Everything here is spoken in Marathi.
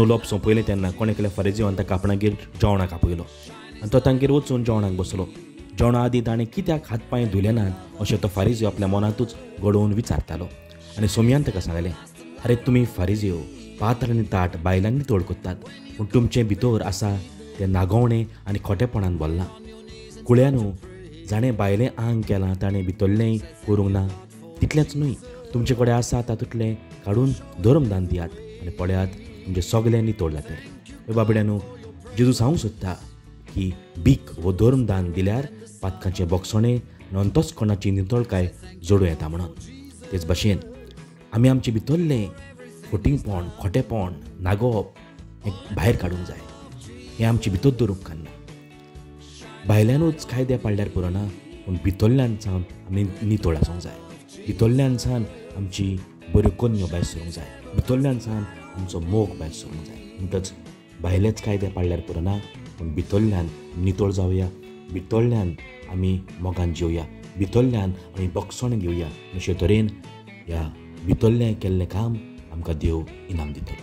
उलोवप सोंपयलें तेन्ना. कोणे केलें फरेजीवान त्या कापणागेर जेवणाक आपयलो आनी तो तांगेर वचून जेवणाक बसलो. जेवणा आदीं ताणें कित्याक हात पांय धुले नात अशें तो फारिजियो आपल्या मनांतूच घडोवन विचारतालो. आनी सोमयान ताका सांगलें अरे तुमी फारिजियो पात्र आनी ताट बायलांनी तोड कोत्तात पूण तुमचे भितर आसा तें नागोवणें आनी खोटेपणान बोल्लां कुळ्यानू जाणें बायलें आंग केलां ताणें भितरलेंय करूंक ना. तितलेंच न्हय तुमचे कडेन आसा तातूंतलें काडून धर्मदान दियात. आनी पळयात म्हणजे सगलें नितोड तर. बाबड्यानो जेजू सांगूंक सोदता की बीक वो धर्मदान दिल्यार पातकांचें बोगसोणें नंतोच कोणाची नितळकाय जोडूं येता म्हणून. तेच भाशेन आमी आमचे भितरलें खोटींगपण खोटेपण नागोवप हें भायर काडूंक जाय. हें आमचे भितर दवरूंक कान्ना भायल्यानूच कायदे पाळल्यार पुरोना पूण भितरल्यान सावन आमी नितळ आसूंक जाय. भितरल्यान सावन आमची बऱ्यो भायर सरूंक जाय? भितरल्यान सावन आमचो मोग भायर सरूंक जाय. म्हणटच भायलेच कायदे पाळल्यार पुरना पूण भितरल्यान नितळ जावया भितरल्यान आमी मोगान जेवया. भितरल्यान आमी बक्षण घेवया अशे तरेन ह्या भितरलें केल्लें काम आमकां देव इनाम दितलो.